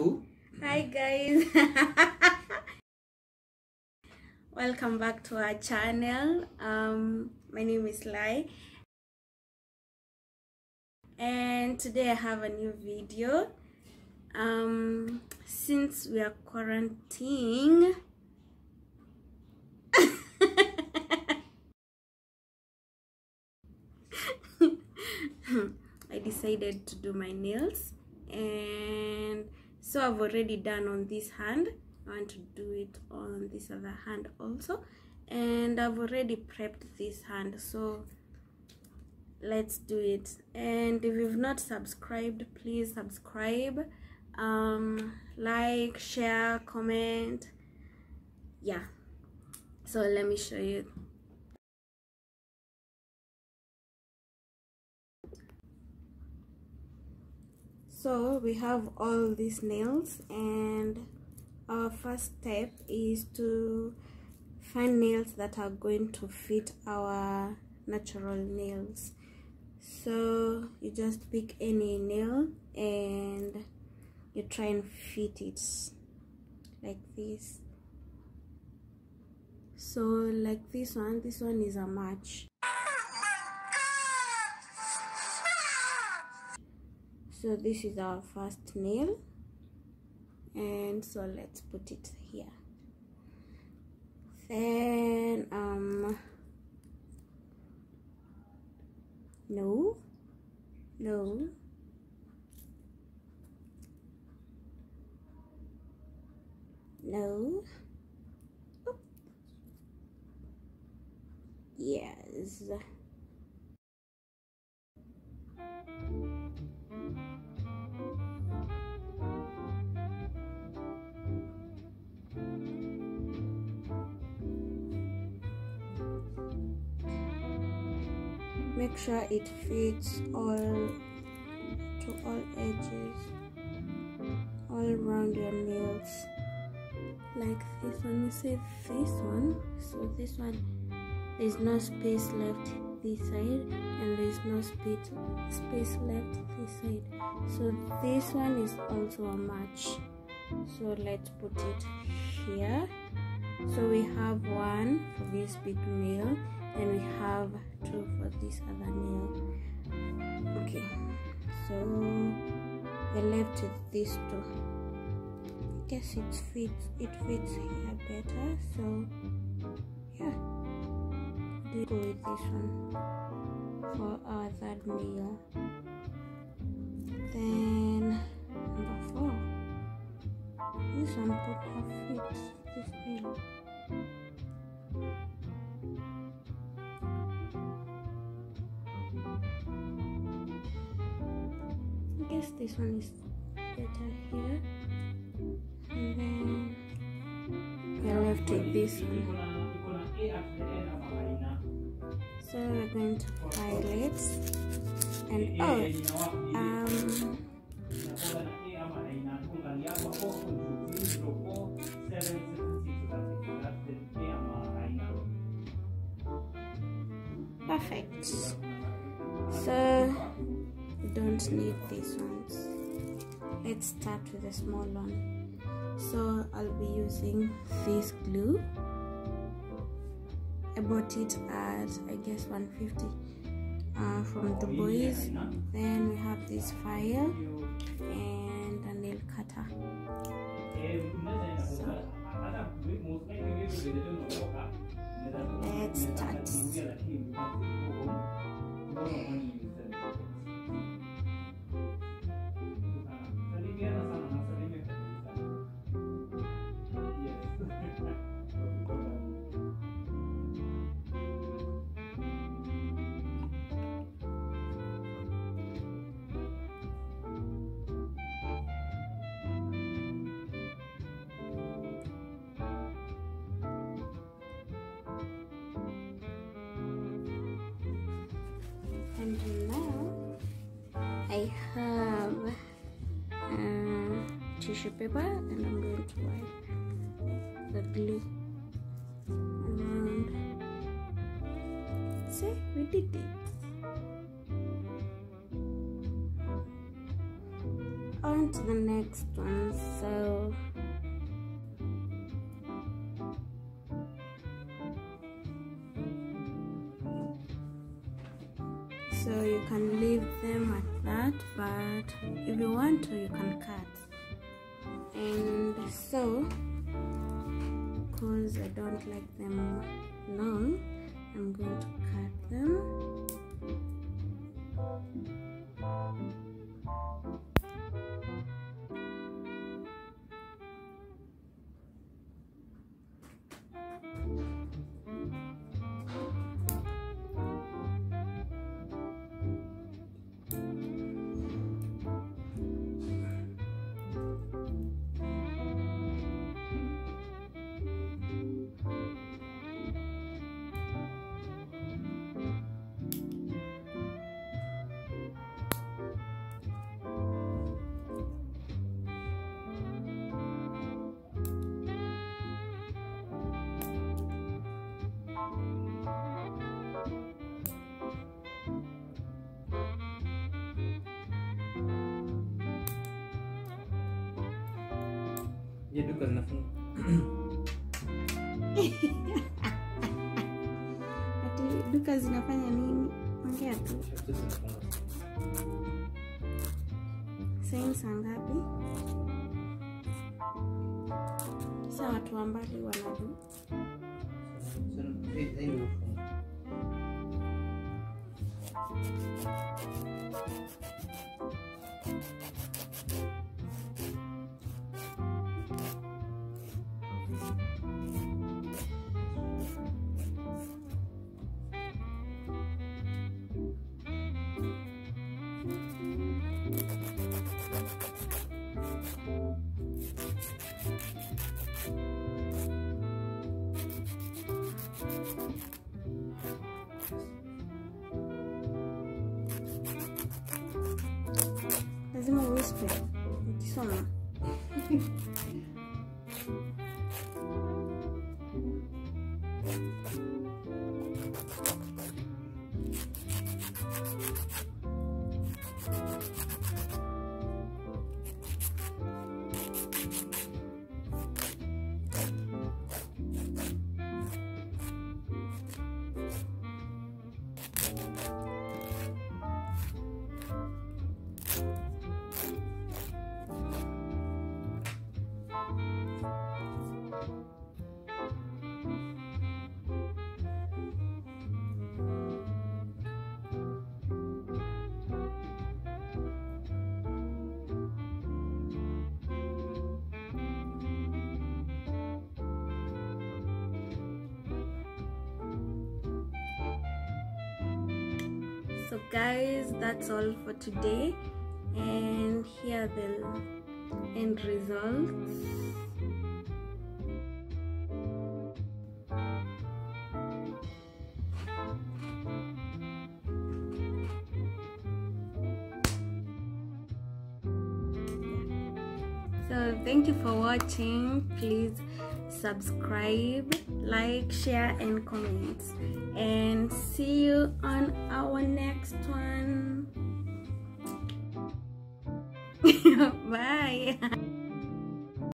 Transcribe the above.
Hi guys. Welcome back to our channel. Um, my name is Lai. And today I have a new video. Um, since we are quarantining, I decided to do my nails and so I've already done on this hand. I want to do it on this other hand also. And I've already prepped this hand so let's do it. And if you've not subscribed please subscribe. Um like share comment. Yeah. So let me show you so we have all these nails and our first step is to find nails that are going to fit our natural nails. So you just pick any nail and you try and fit it like this. So like this one this one is a match so this is our first nail and so let's put it here. Then um no no. No. Oop. yes make sure it fits all to all edges. All around your nails. Like this one. You see this one? So this one there's no space left this side and there's no space space left this side. So this one is also a match. So let's put it here. So we have one for this big nail and we have two for this other nail okay so we're left these two I guess it fits it fits here better so yeah. Do go with this one for our third nail then number four. This one put her fits this nail this one is better here. And then we're left with this one. So we're going to it and oh um perfect. So we don't need these ones. Let's start with a small one. So i'll be using this glue. I bought it at i guess 150 uh, from the boys. then we have this file and a nail cutter. So and now I have uh, tissue paper and I'm going to wipe the glue around. See, we did it. On to the next one so that but if you want to you can cut. And so because I don't like them long I'm going to cut them Je duka zinafunga. ati duka zinafanya nini ongea tu saini saa ngapi sa watu ambali mbali lazima uispe ukisoma so guys that's all for today. And here are the end results thank you for watching. Please subscribe like share and comment. And see you on our next one. Bye